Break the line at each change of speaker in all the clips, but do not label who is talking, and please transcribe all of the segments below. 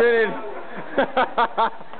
Spinning.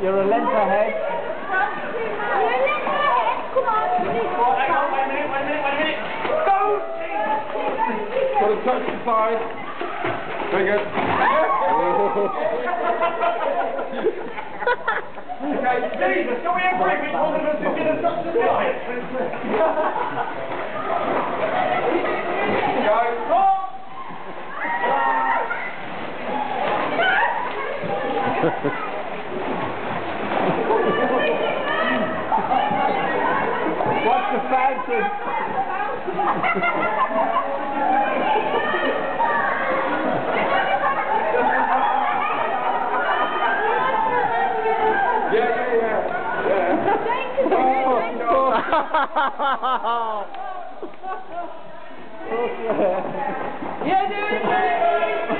You're a length ahead.
Got to touch the side. Very good. okay, Jesus, can we agree which one of us is going to touch the side? Go.
What's
Yeah,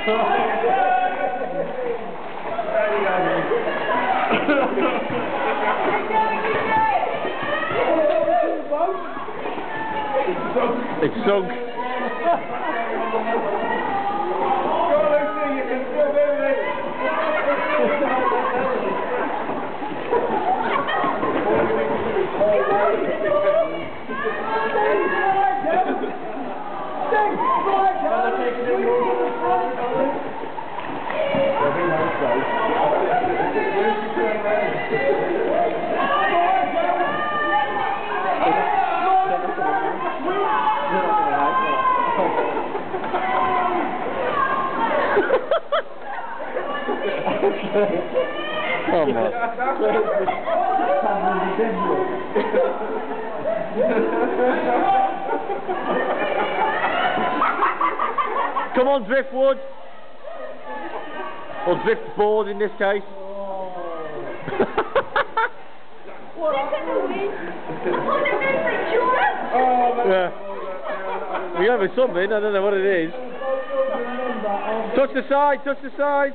yeah.
Sunk.
Go, Lucy, you
Come on. Come on, Driftwood. Or Driftboard in this case. yeah. We have a something, I don't know what it is. Touch the side, touch the side.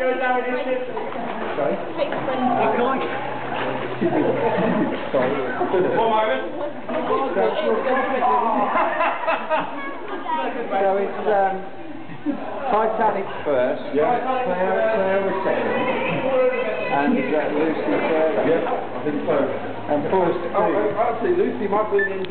Go down with your shit. One moment.
So it's um, Titanic first,
Yeah.
Claire, Claire was second, and uh, Lucy third,
Yeah, I think so.
and Forrest
Oh, actually, Lucy might be in